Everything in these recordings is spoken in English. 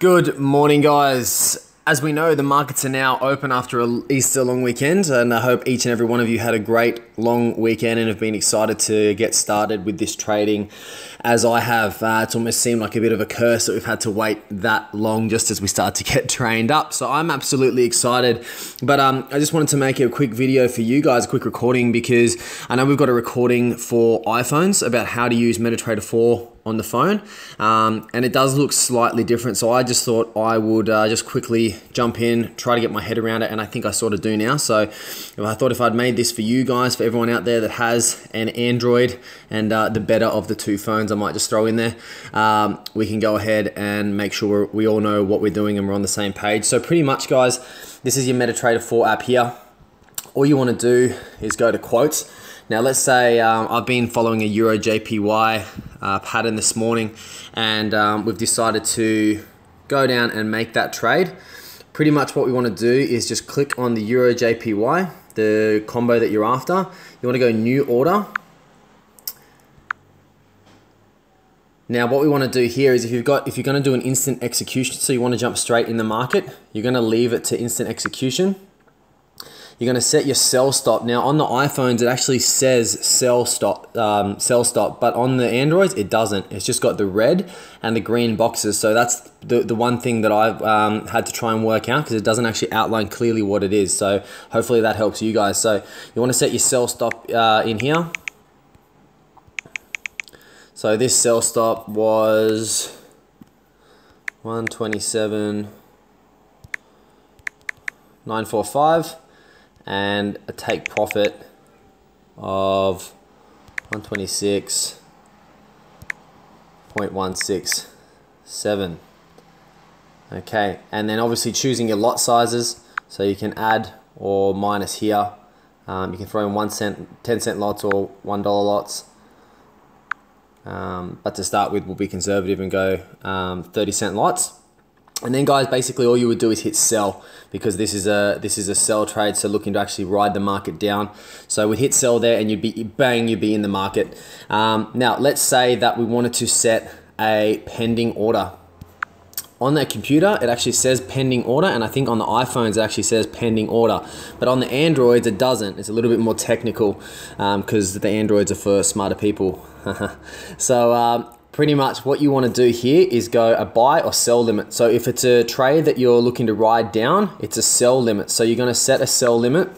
Good morning, guys. As we know, the markets are now open after a Easter long weekend, and I hope each and every one of you had a great long weekend and have been excited to get started with this trading. As I have, uh, it's almost seemed like a bit of a curse that we've had to wait that long just as we start to get trained up. So I'm absolutely excited. But um, I just wanted to make a quick video for you guys, a quick recording, because I know we've got a recording for iPhones about how to use MetaTrader 4 on the phone um, and it does look slightly different. So I just thought I would uh, just quickly jump in try to get my head around it and I think I sort of do now. So I thought if I'd made this for you guys for everyone out there that has an Android and uh, the better of the two phones I might just throw in there um, we can go ahead and make sure we all know what we're doing and we're on the same page. So pretty much guys this is your MetaTrader 4 app here. All you want to do is go to quotes now, let's say um, I've been following a Euro JPY uh, pattern this morning and um, we've decided to go down and make that trade. Pretty much what we want to do is just click on the Euro JPY, the combo that you're after. You want to go new order. Now what we want to do here is if you've got if you're going to do an instant execution, so you want to jump straight in the market, you're going to leave it to instant execution. You're going to set your sell stop. Now on the iPhones, it actually says sell stop, um, sell stop, but on the Androids, it doesn't. It's just got the red and the green boxes. So that's the, the one thing that I've um, had to try and work out because it doesn't actually outline clearly what it is. So hopefully that helps you guys. So you want to set your sell stop uh, in here. So this sell stop was 127 945 and a take profit of 126.167 okay and then obviously choosing your lot sizes. So you can add or minus here. Um, you can throw in one cent 10 cent lots or one dollar lots. Um, but to start with we'll be conservative and go um, 30 cent lots and then guys, basically all you would do is hit sell because this is a this is a sell trade, so looking to actually ride the market down. So we hit sell there and you'd be bang, you'd be in the market. Um, now let's say that we wanted to set a pending order. On that computer, it actually says pending order, and I think on the iPhones it actually says pending order. But on the Androids, it doesn't. It's a little bit more technical because um, the Androids are for smarter people. so um, pretty much what you want to do here is go a buy or sell limit. So if it's a trade that you're looking to ride down, it's a sell limit. So you're going to set a sell limit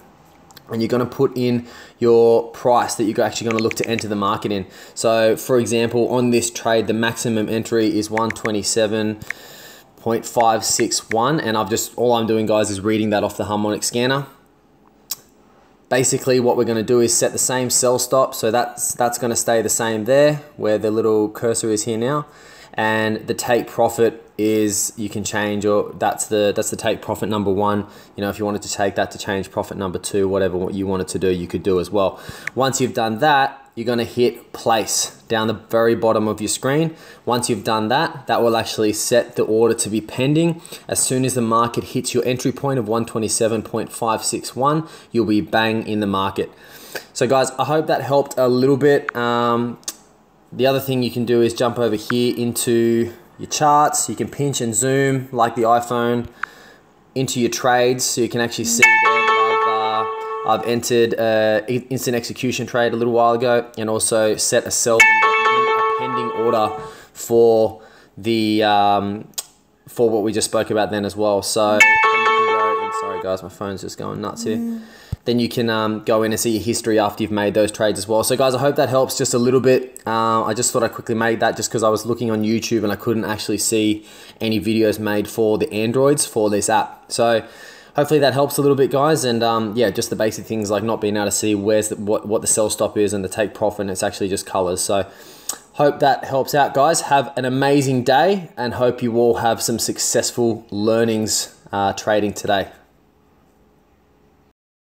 and you're going to put in your price that you're actually going to look to enter the market in. So for example, on this trade, the maximum entry is 127.561 and I've just, all I'm doing guys is reading that off the harmonic scanner basically what we're going to do is set the same sell stop so that's that's going to stay the same there where the little cursor is here now. And the take profit is you can change or that's the that's the take profit number one. You know if you wanted to take that to change profit number two whatever what you wanted to do you could do as well. Once you've done that you're going to hit place down the very bottom of your screen. Once you've done that, that will actually set the order to be pending. As soon as the market hits your entry point of 127.561, you'll be bang in the market. So guys, I hope that helped a little bit. Um, the other thing you can do is jump over here into your charts. You can pinch and zoom like the iPhone into your trades so you can actually see I've entered an instant execution trade a little while ago and also set a sell a pending order for the um, for what we just spoke about then as well. So go, sorry guys, my phone's just going nuts here. Mm. Then you can um, go in and see your history after you've made those trades as well. So guys, I hope that helps just a little bit. Uh, I just thought I'd quickly made that just because I was looking on YouTube and I couldn't actually see any videos made for the Androids for this app. So hopefully that helps a little bit, guys. And um, yeah, just the basic things like not being able to see where's the, what what the sell stop is and the take profit. it's actually just colors. So hope that helps out, guys. Have an amazing day, and hope you all have some successful learnings uh, trading today.